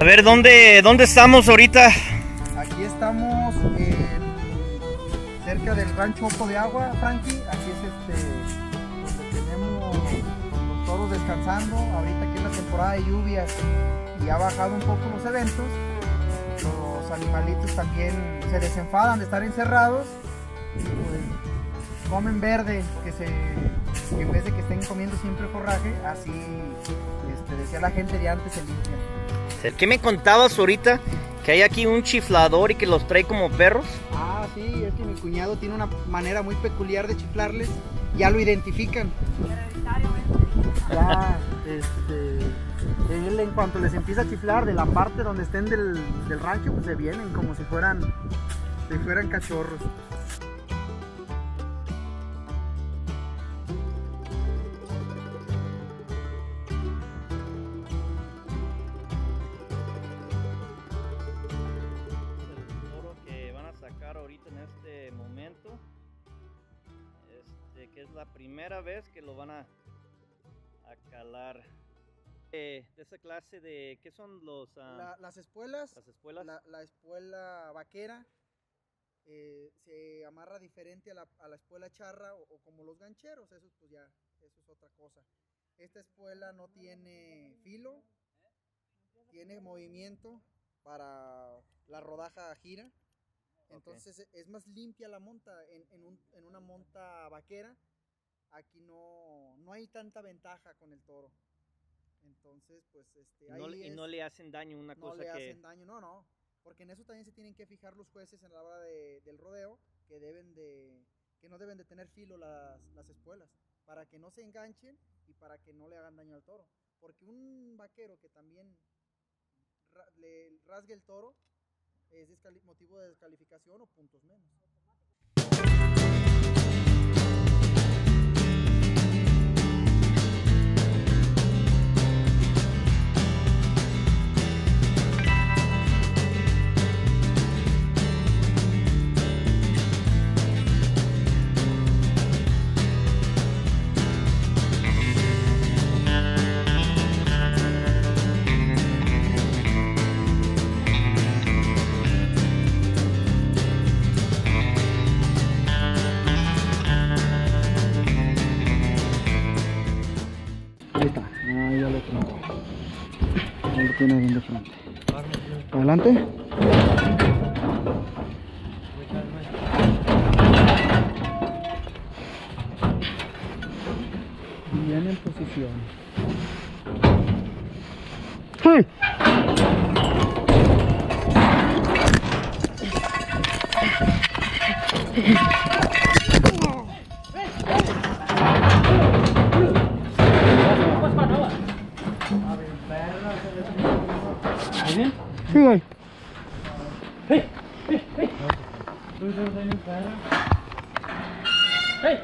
A ver, ¿dónde, dónde estamos ahorita? Aquí estamos en- cerca del rancho Ojo de Agua, Frankie. Aquí es este donde tenemos los toros descansando. Ahorita aquí es la temporada de lluvias y ha bajado un poco los eventos. Animalitos también se desenfadan de estar encerrados y pues comen verde, que se que en vez de que estén comiendo siempre forraje, así este, decía la gente de antes se limpia. ¿Qué me contabas ahorita? Que hay aquí un chiflador y que los trae como perros. Ah, sí, es que mi cuñado tiene una manera muy peculiar de chiflarles. Ya lo identifican. Ya, este. Él en cuanto les empieza a chiflar de la parte donde estén del, del rancho, pues se vienen como si fueran. si fueran cachorros. Que van a sacar ahorita en este momento. Este, es la primera vez que lo van a, a calar. Eh, de esa clase de. ¿Qué son los. ah, La- las espuelas, las espuelas? la, la espuela vaquera eh, se amarra diferente a la, a la espuela charra o, o como los gancheros, eso pues ya, eso es otra cosa. Esta espuela no tiene filo, tiene movimiento para la rodaja gira, entonces es más limpia la monta en, en un- en una monta vaquera. Aquí no, no hay tanta ventaja con el toro. Entonces, pues este, no, ahí le- y no le hacen daño una no cosa le que. hacen daño, no, no. Porque en eso también se tienen que fijar los jueces en la hora de- del rodeo, que deben de, que no deben de tener filo las, las espuelas, para que no se enganchen y para que no le hagan daño al toro. Porque un vaquero que también ra- le rasgue el toro es motivo de descalificación o puntos menos. Ahí lo tiene bien de frente. Adelante. Bien en posición. Hey, hey, hey. Hey.